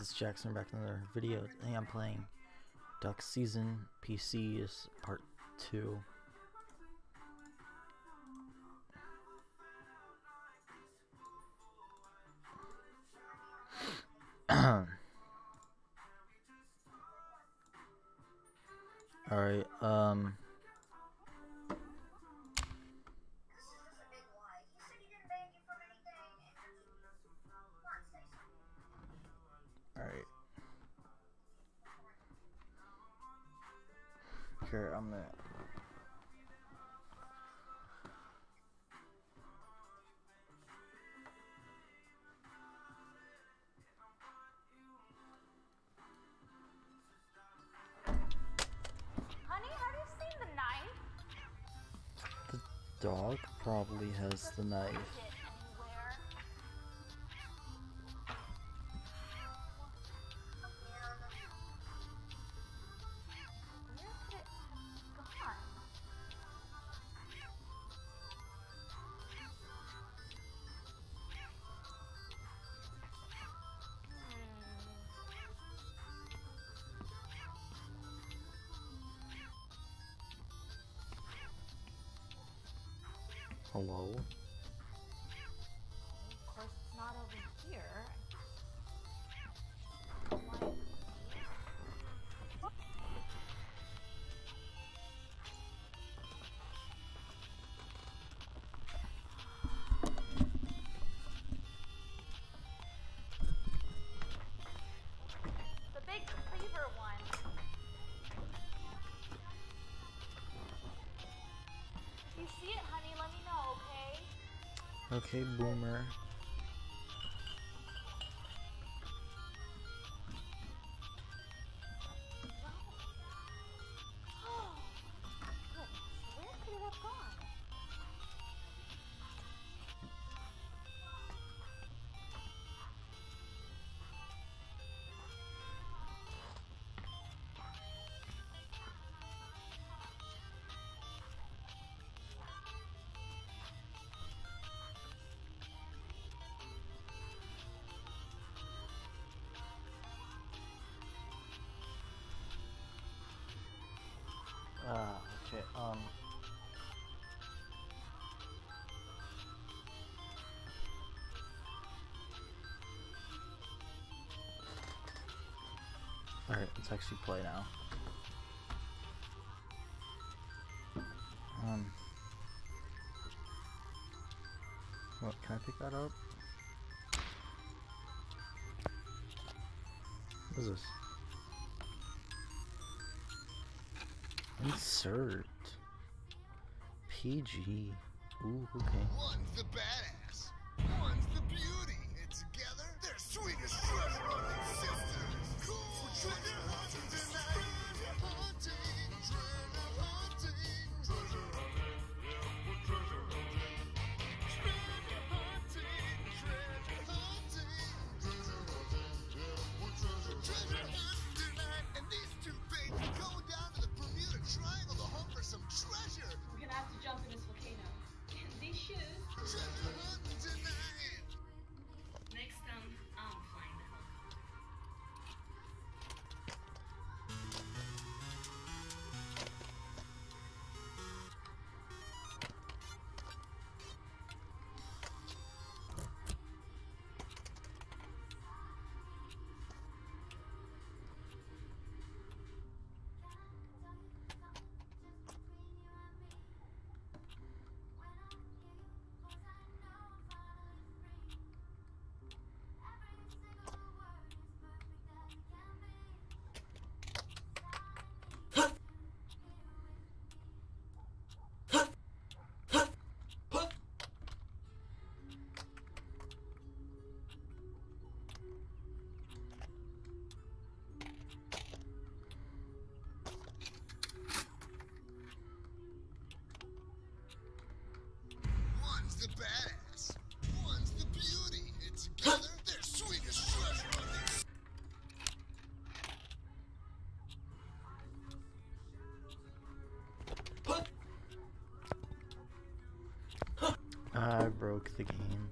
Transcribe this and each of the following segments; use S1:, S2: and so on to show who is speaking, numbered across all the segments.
S1: it's Jackson back in another video. Today I'm playing Duck Season PC is part 2. Alright, um... Here, I'm gonna.
S2: Honey, have you seen the knife?
S1: The dog probably has the knife. Hello?
S2: Of course, it's not over here. The big cleaver okay?
S1: Boomer. Okay, um. Alright, let's actually play now. Um. What, can I pick that up? What is this? Insert. PG. Ooh, okay.
S3: One's the badass, the
S1: game.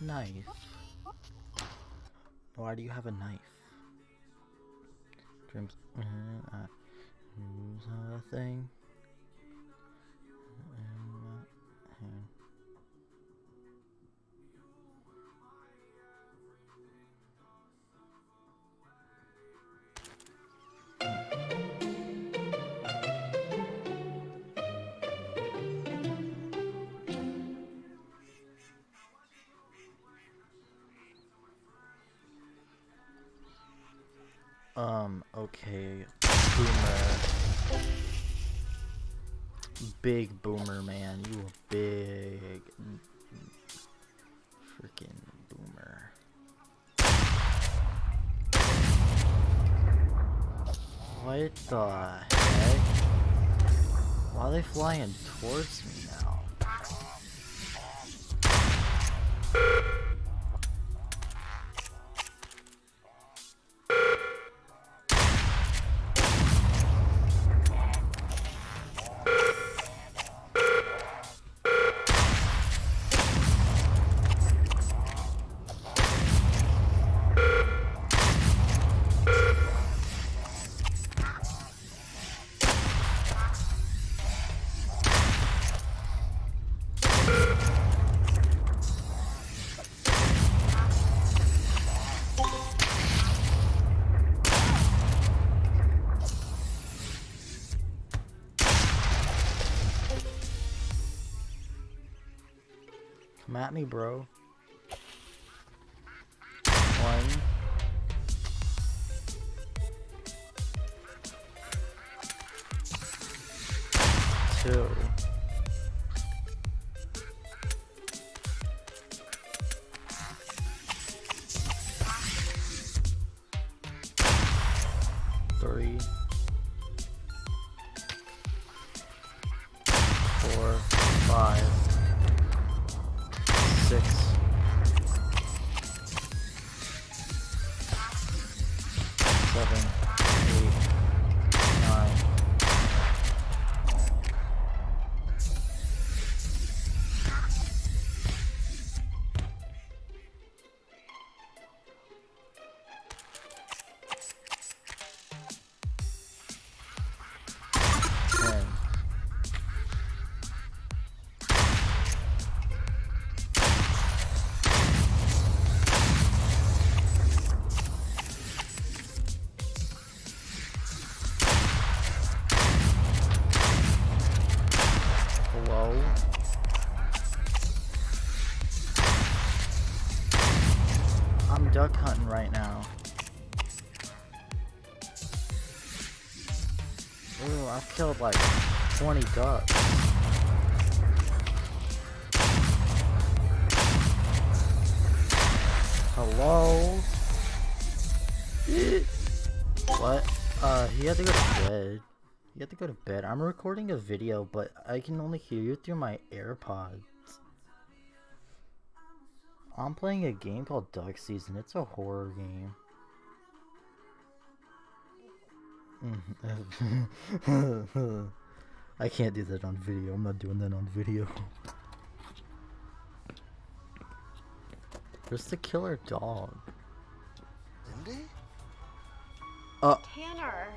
S1: Knife? Why do you have a knife? Dreams. Uh, uh, thing? Big boomer, man. You a big. Freaking boomer. What the heck? Why are they flying towards me now? At me, bro. Right now. Ooh, I've killed like 20 ducks. Hello? what? Uh, he had to go to bed. You have to go to bed. I'm recording a video, but I can only hear you through my AirPods. I'm playing a game called Duck Season. It's a horror game. I can't do that on video. I'm not doing that on video. Where's the killer dog?
S3: Lindy?
S1: Uh,
S4: Tanner.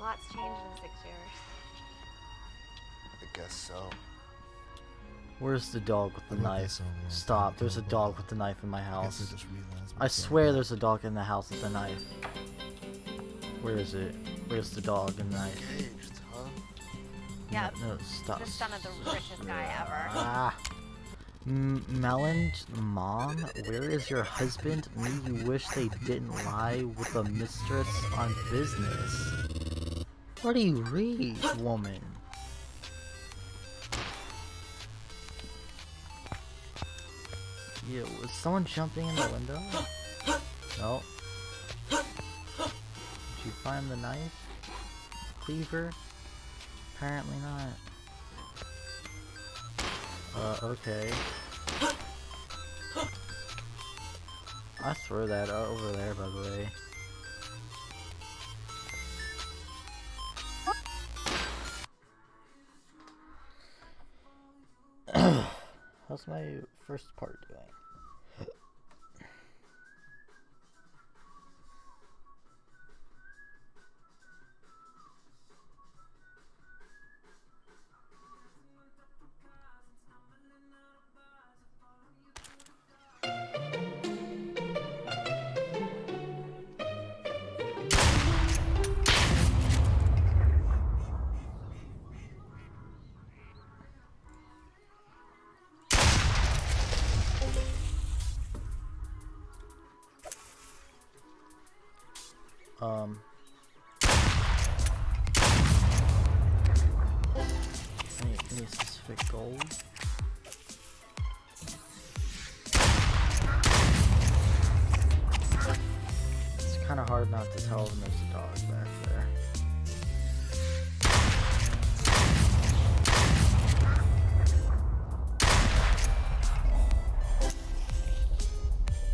S4: Lots changed in six years.
S3: I guess so.
S1: Where's the dog with the knife?
S5: this a long
S1: Stop, there's a dog with the knife in my house.
S5: I just realized
S1: I
S5: myself
S1: swear there's a dog in the house with a knife. Where is it? Where's the dog and the knife?
S3: Caged, huh?
S1: No, stop.
S4: The son of the richest guy ever.
S1: Ah. M- Melon's mom, where is your husband? Me, you wish they didn't lie with a mistress on business. What do you read, woman? Was someone jumping in the window? No. Did you find the knife? Cleaver? Apparently not. Uh, okay. I throw that over there, by the way. How's my first part doing? Kind of hard not to tell when there's a dog back there.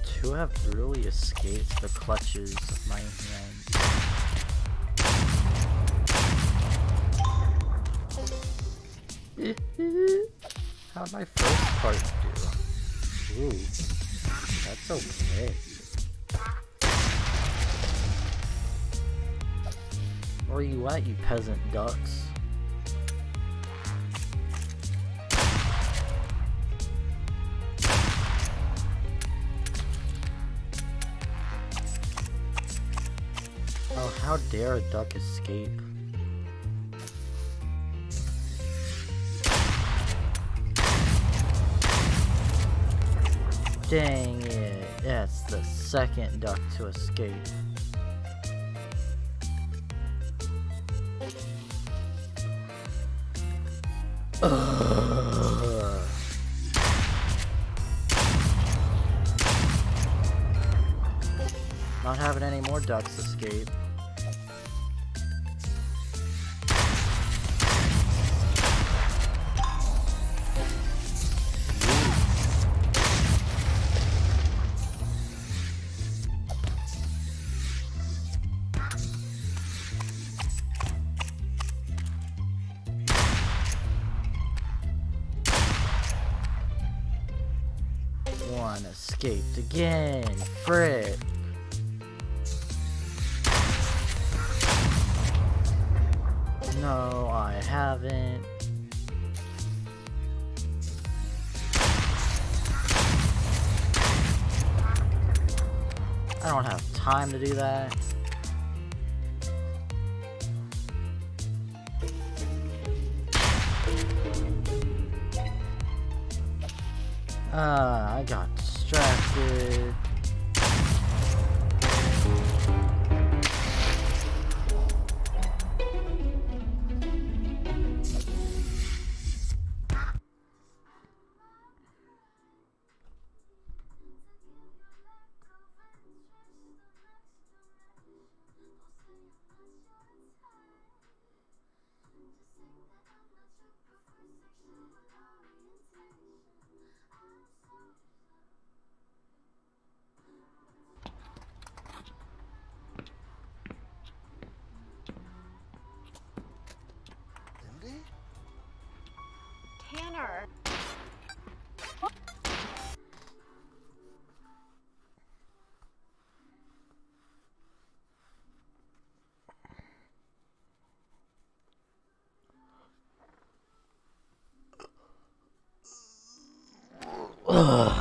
S1: Two have really escaped the clutches of my hand. How'd my first part do? Ooh, that's okay. Where you at, you peasant ducks? Oh, how dare a duck escape? Dang it, that's the second duck to escape. Ducks escape. One escaped again. Frick. I don't have time to do that.
S4: Tanner.
S1: Bruh.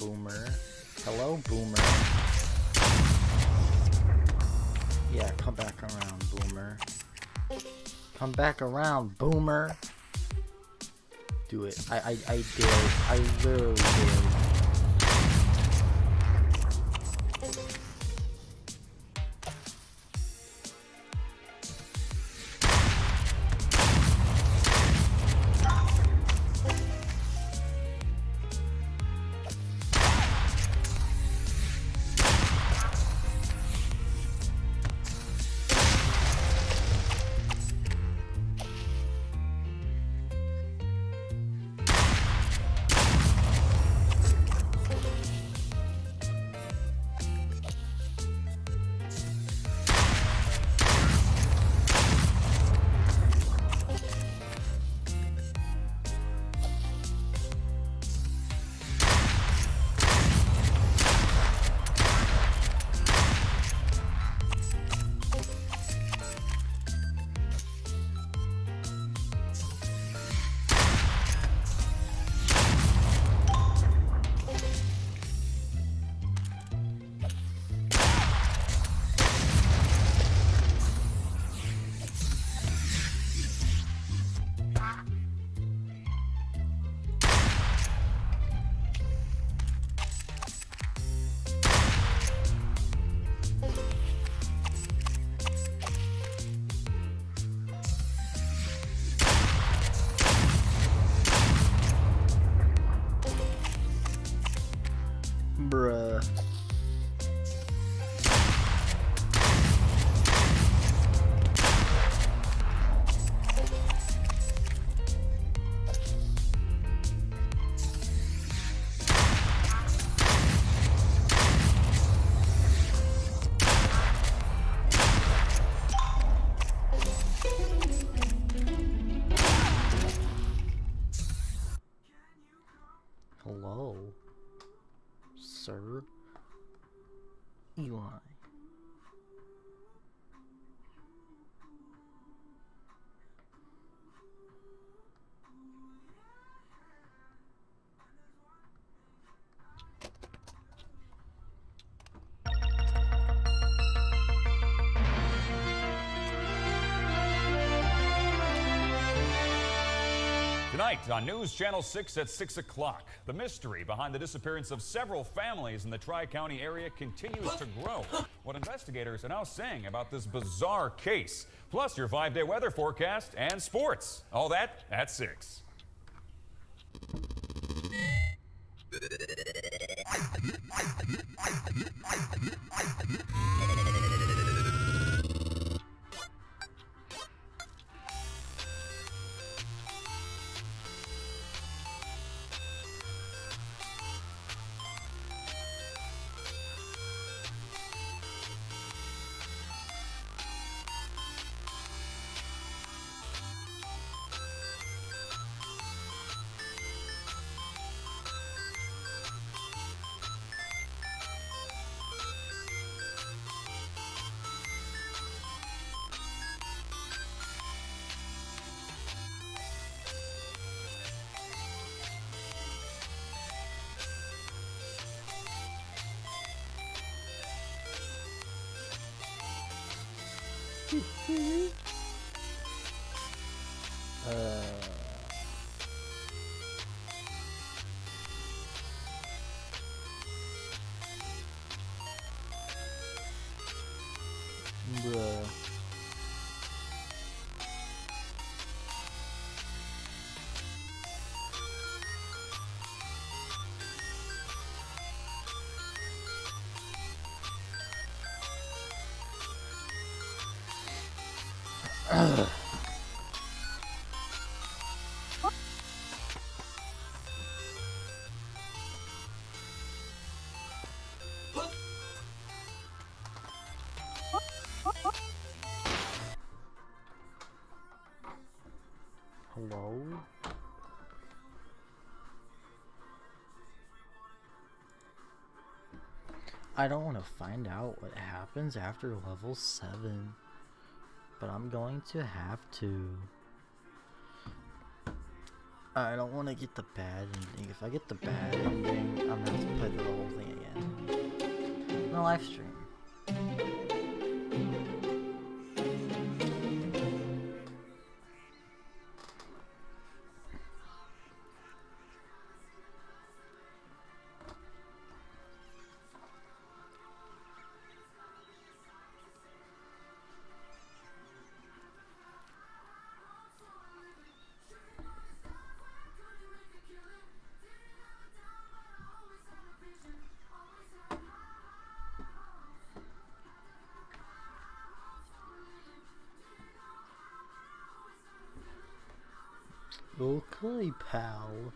S1: Boomer. Hello, Boomer. Yeah, come back around, Boomer. Come back around, Boomer. Do it. I, I, I dare. I literally dare.
S5: Tonight on News Channel 6 at 6 o'clock, the mystery behind the disappearance of several families in the Tri County area continues to grow. What investigators are now saying about this bizarre case, plus your five day weather forecast and sports. All that at 6.
S1: Bruh. Hello? I don't want to find out what happens after level 7. But I'm going to have to. I don't want to get the bad ending. If I get the bad ending, I'm going to have to play the whole thing again. In a live stream. Okay,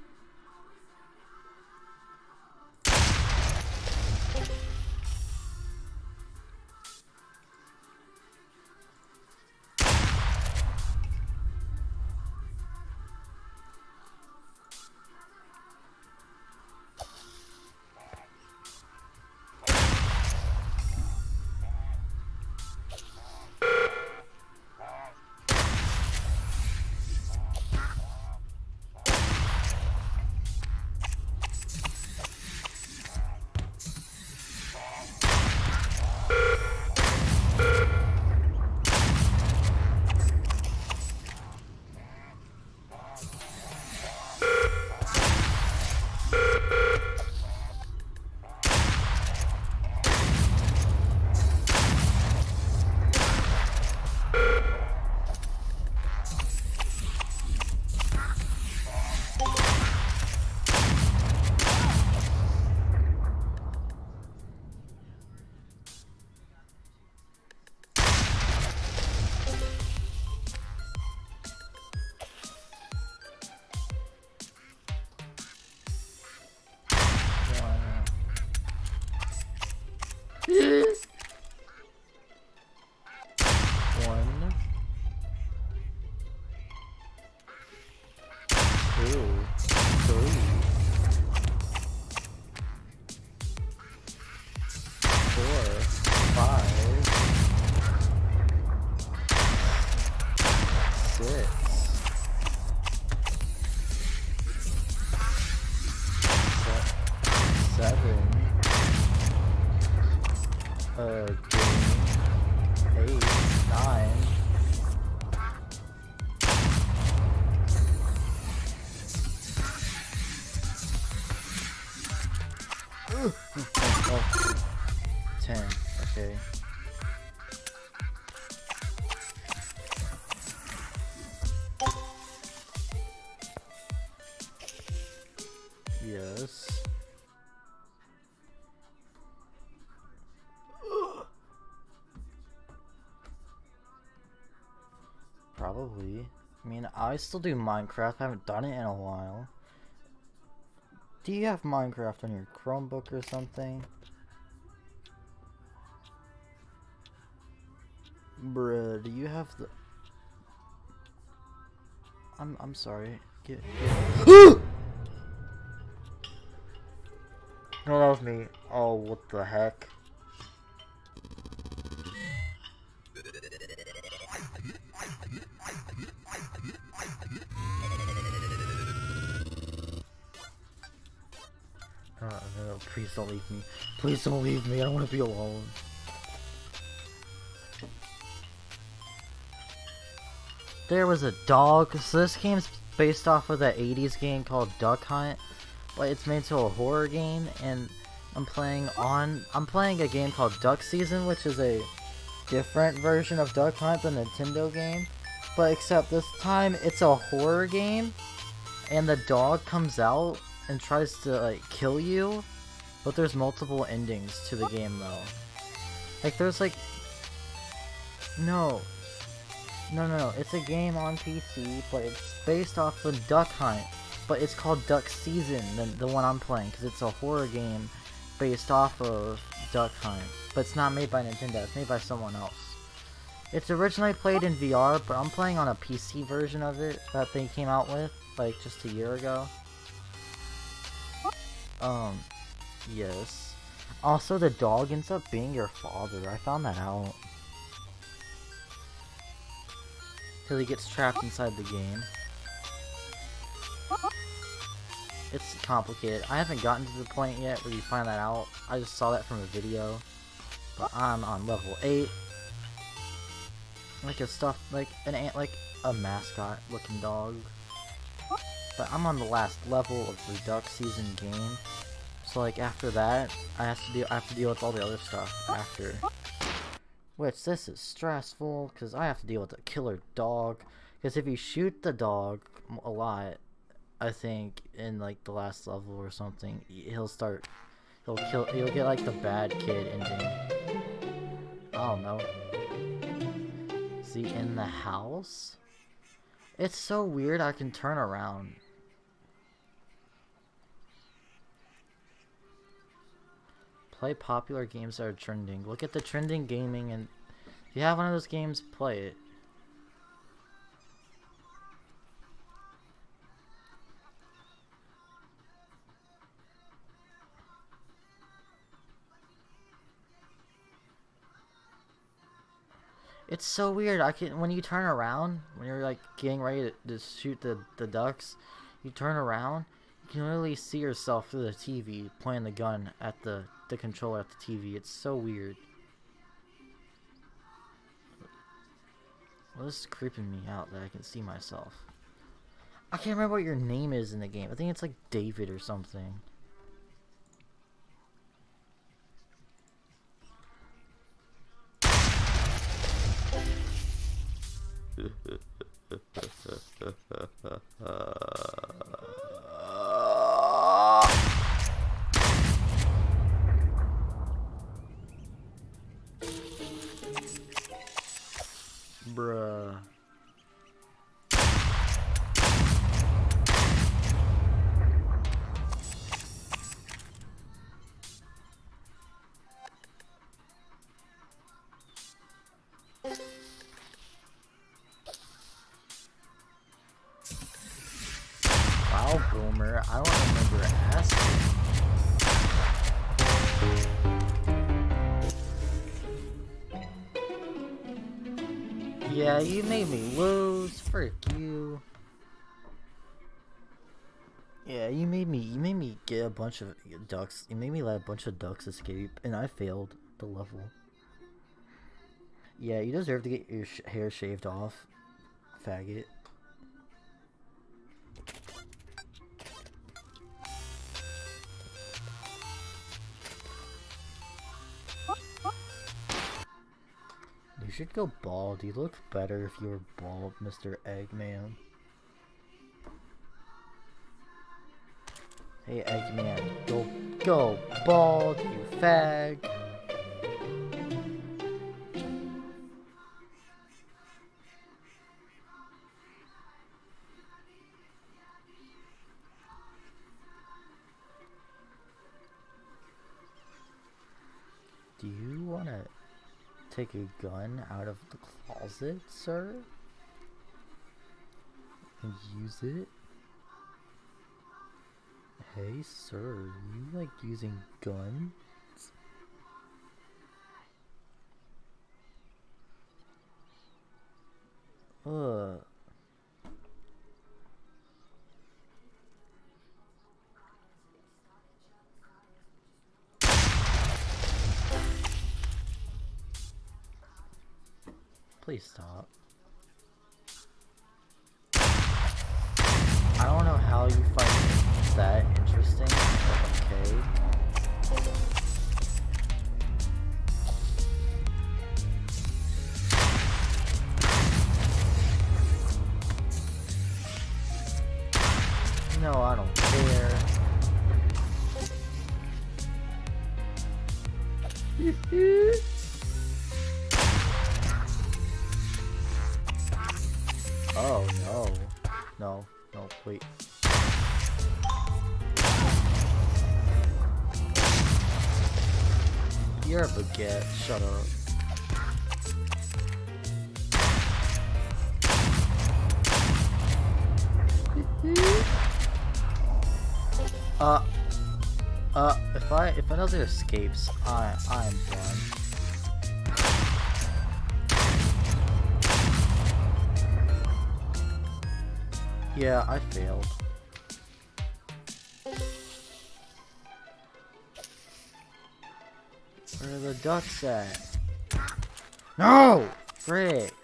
S1: Probably. I mean, I still do Minecraft. I haven't done it in a while. Do you have Minecraft on your Chromebook or something? Bruh, do you have the... I'm, I'm sorry. Get, get... No, that was me. Oh, what the heck? Please don't leave me. Please don't leave me. I don't want to be alone. There was a dog. So this game's based off of the 80s game called Duck Hunt but it's made to a horror game and I'm playing on I'm playing a game called Duck Season which is a different version of Duck Hunt the Nintendo game but except this time it's a horror game and the dog comes out and tries to like kill you but there's multiple endings to the game though like there's like no no no no it's a game on PC but it's based off the Duck Hunt but it's called Duck Season, the, the one I'm playing, because it's a horror game based off of Duck Hunt. But it's not made by Nintendo, it's made by someone else. It's originally played in VR, but I'm playing on a PC version of it that they came out with, like, just a year ago. Um, yes. Also, the dog ends up being your father. I found that out. Till he gets trapped inside the game. It's complicated. I haven't gotten to the point yet where you find that out. I just saw that from a video. But I'm on level 8. Like a stuff, like an ant, like a mascot looking dog. But I'm on the last level of the duck season game. So like after that, I have to deal, I have to deal with all the other stuff after. Which this is stressful because I have to deal with a killer dog. Because if you shoot the dog a lot, I think in like the last level or something, he'll start. He'll kill. He'll get like the bad kid ending. Know. Oh, is he in the house? It's so weird. I can turn around. Play popular games that are trending. Look at the trending gaming, and if you have one of those games, play it. It's so weird. I can when you turn around when you're like getting ready to, to shoot the the ducks, you turn around. You can literally see yourself through the TV pointing the gun at the the controller at the TV. It's so weird. Well, this is creeping me out that I can see myself. I can't remember what your name is in the game. I think it's like David or something. Yeah, you made me lose. Frick you. Yeah, you made me. You made me get a bunch of ducks. You made me let a bunch of ducks escape, and I failed the level. Yeah, you deserve to get your sh hair shaved off, faggot. Should go bald. You look better if you were bald, Mr. Eggman. Hey Eggman, go go bald, you fag. Take a gun out of the closet, sir? And use it? Hey, sir, you like using guns? Ugh. Please stop. I don't know how you find that interesting, okay. Baguette, shut up. uh, uh, if I, if another escapes, I, I'm done. Yeah, I failed. Where are the ducks at? No! Frick!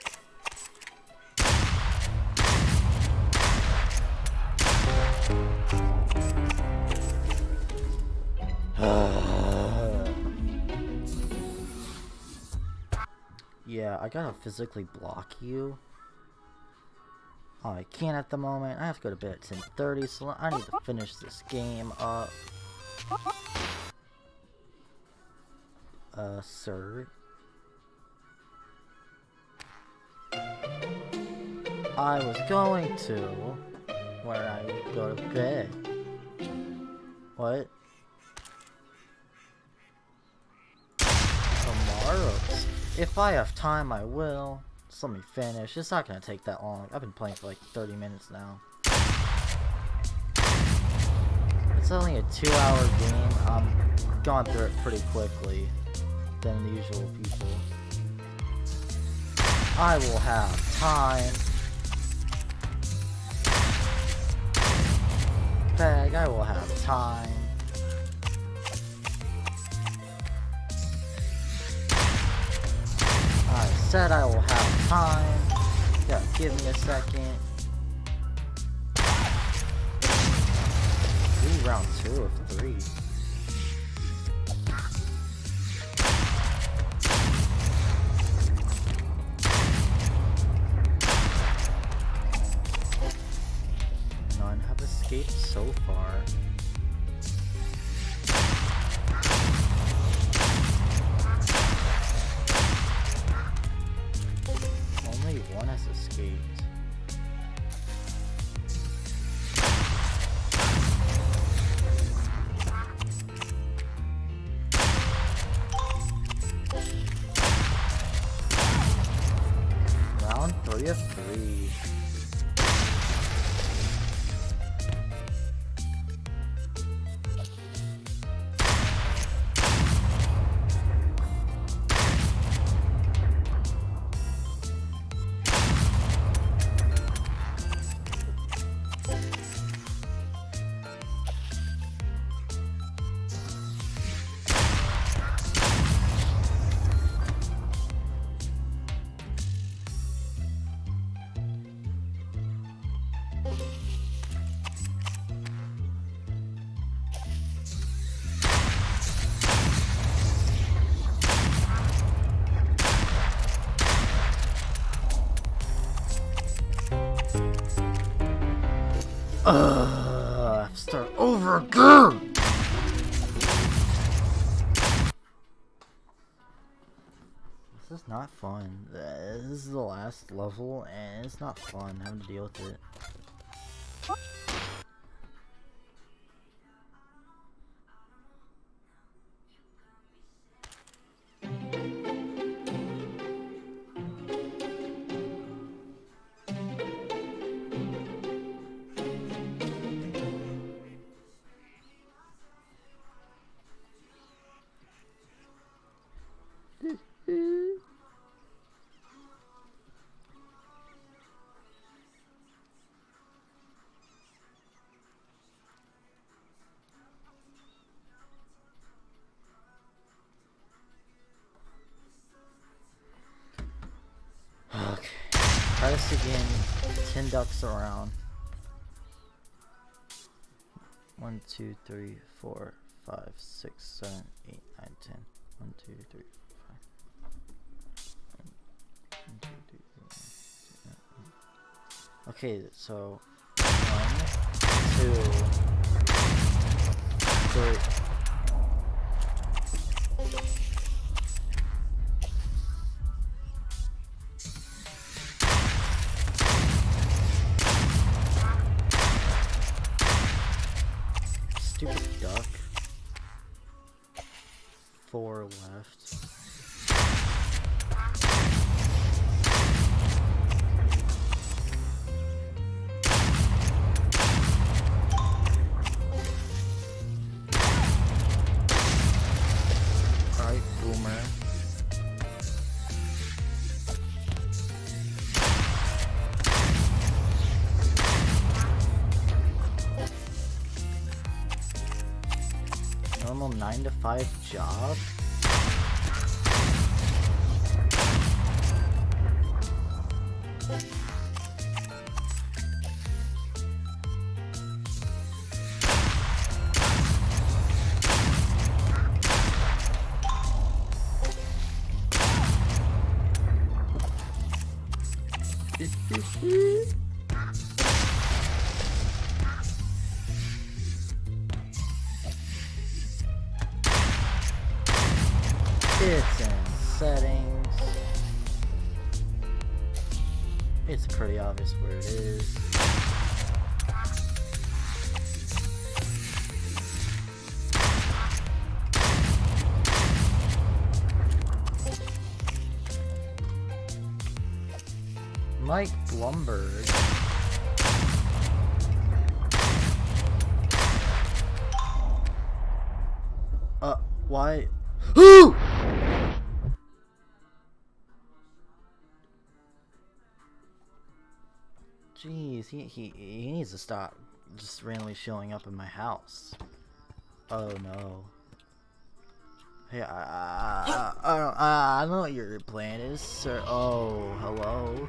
S1: yeah, I gotta physically block you. Oh, I can't at the moment. I have to go to bed at 10.30, so I need to finish this game up. Uh, sir? I was going to when I go to bed. What? Tomorrow? If I have time, I will. Just let me finish. It's not gonna take that long. I've been playing for like 30 minutes now. It's only a two hour game. I'm gone through it pretty quickly than the usual people. I will have time. Bag, I will have time. I said I will have time. Yeah, give me a second. Ooh, round two of three. Have escaped so far. Only one has escaped. grr. This is not fun. This is the last level and it's not fun having to deal with it. Ten ducks around. One, two, three, four, five, six, seven, eight, nine, ten. One, two, three, five. One, two, three, four, five, six, seven, eight. Okay, so one, two, three. 9 to 5 job? Mike Blumberg. Uh, why? Ooh! Jeez, he, he he needs to stop just randomly showing up in my house. Oh no. Hey, I, I, I, I, don't, I don't know what your plan is, sir. Oh, hello.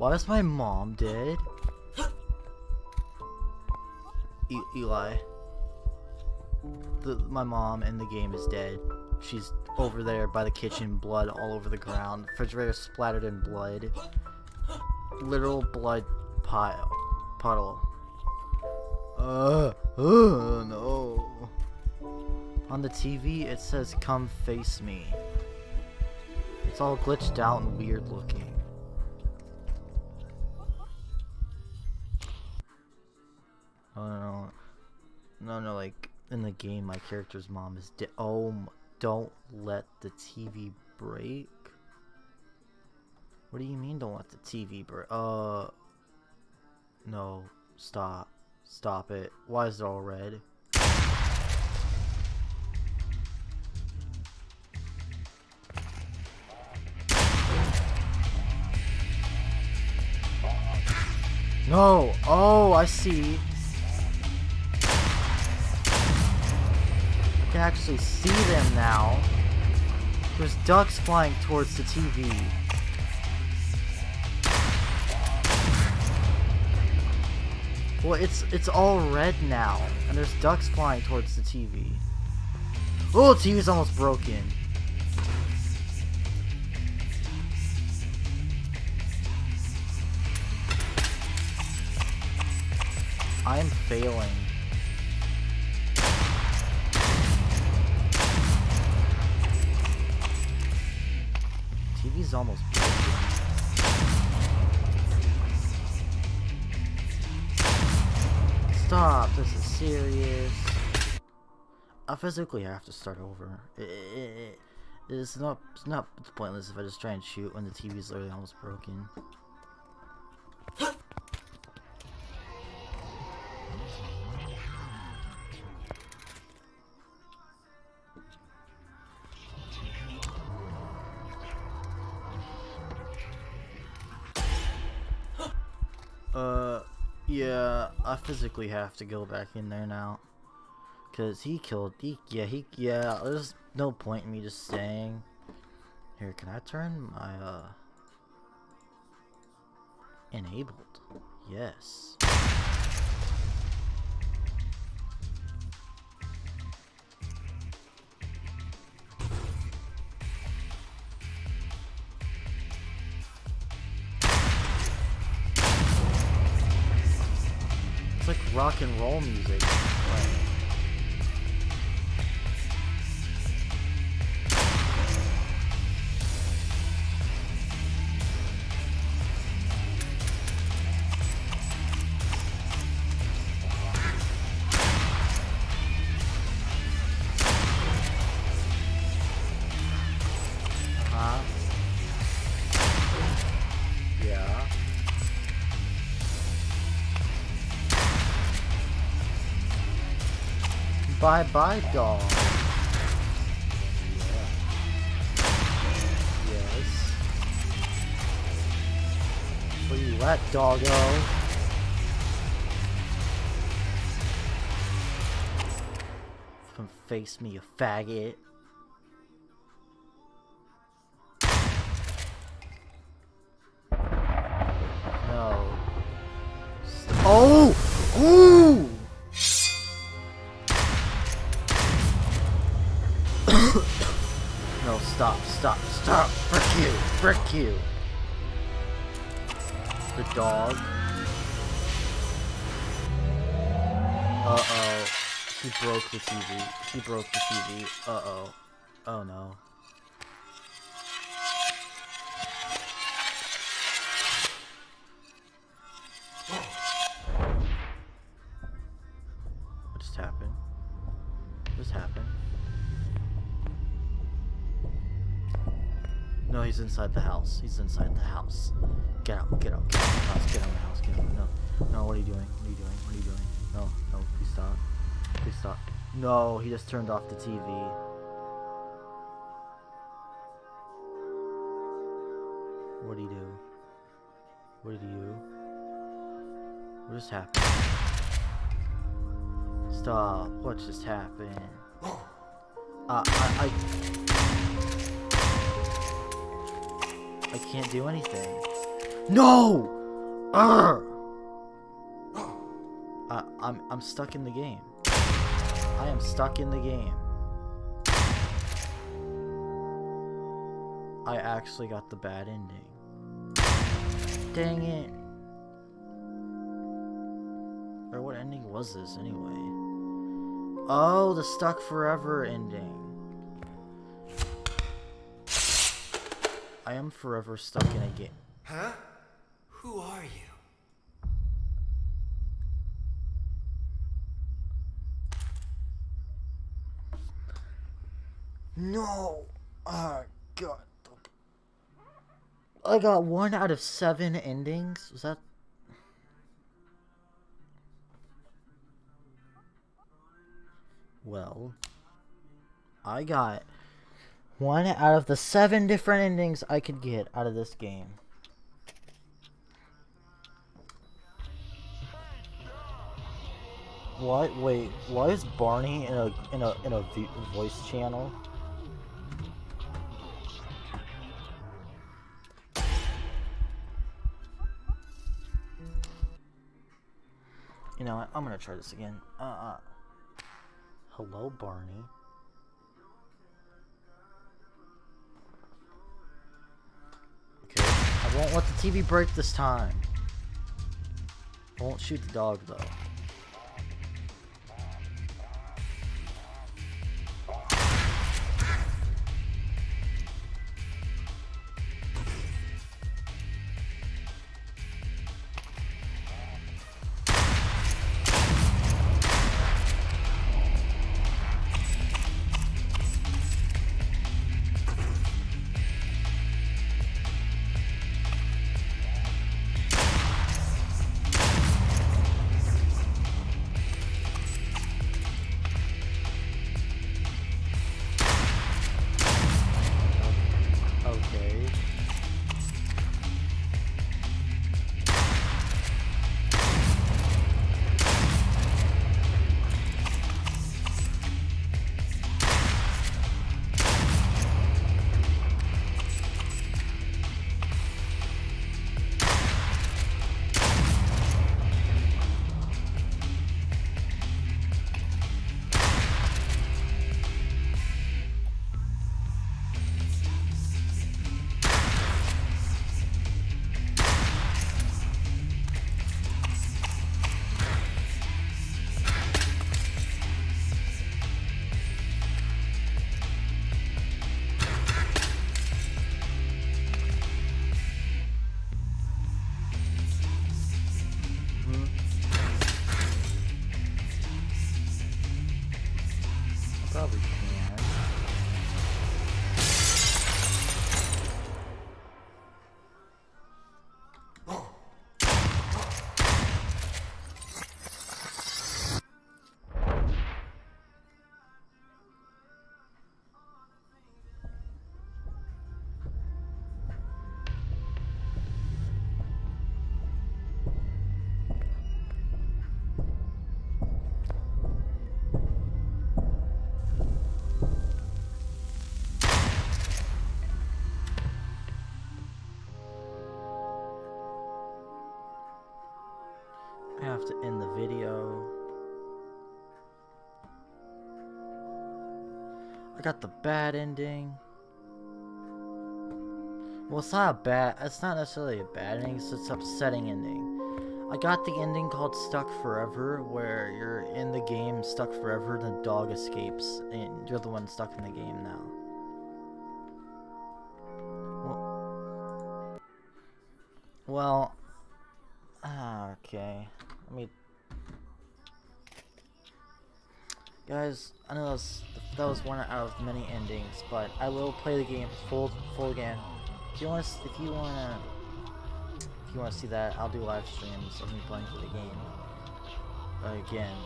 S1: Why is my mom dead? E Eli. The, my mom in the game is dead. She's over there by the kitchen, blood all over the ground. Refrigerator splattered in blood. Literal blood pile. Puddle. Uh, uh, no. On the TV, it says, come face me. It's all glitched out and weird looking. No, no, like, in the game, my character's mom is dead. Oh, don't let the TV break? What do you mean, don't let the TV break? Uh, no, stop. Stop it. Why is it all red? No! Oh, I see. Can actually see them now. There's ducks flying towards the TV. Well, it's it's all red now, and there's ducks flying towards the TV. Oh, TV's almost broken. I'm failing. TV's almost broken. Stop, this is serious. I physically have to start over. It, it, it, it's not it's not pointless if I just try and shoot when the TV's literally almost broken. I physically have to go back in there now. Cause he killed, he, yeah, he, yeah, there's no point in me just staying. Here, can I turn my, uh, enabled? Yes. Rock and roll music. Bye bye, dog. Yeah. Yes. Where you at, doggo? Come face me, you faggot. Broke the TV. He broke the TV. Uh-oh. Oh no. What just happened? What just happened? No, he's inside the house. He's inside the house. Get out, get out, get out of the house, get out of the house, get out. No, no, what are you doing? What are you doing? What are you doing? No, no, please stop. Please stop. No, he just turned off the TV. What do you do? What did you do? What just happened? Stop. What just happened? Uh, I, I... I can't do anything. No! Urgh! I, I'm, I'm stuck in the game. I am stuck in the game. I actually got the bad ending. Dang it. Or what ending was this anyway? Oh, the stuck forever ending. I am forever stuck in a game.
S6: Huh? Who are you?
S1: No! Oh, God. I got one out of seven endings? Was that. Well. I got one out of the seven different endings I could get out of this game. What? Wait, why is Barney in a in a in a voice channel? Know what? I'm gonna try this again. Uh, uh. Hello, Barney. Okay. I won't let the TV break this time. I won't shoot the dog though. I got the bad ending. Well, it's not a bad. It's not necessarily a bad ending. It's just upsetting ending. I got the ending called Stuck Forever, where you're in the game stuck forever, and the dog escapes, and you're the one stuck in the game now. Well, well ah, okay. Let me Guys, I know that was, that was one out of many endings, but I will play the game full full again. If you want, if you want to, if you want to see that, I'll do live streams of me playing through the game again.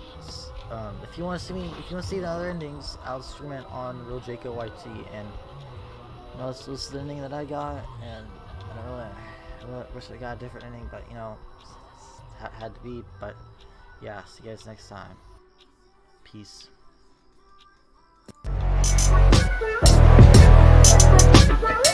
S1: Um, if you want to see me, if you want to see the other endings, I'll stream it on Real Jacob YT. And you know, this the ending that I got, and I don't really, I really wish I got a different ending, but you know, ha- had to be. But yeah, see you guys next time. Peace. Bye.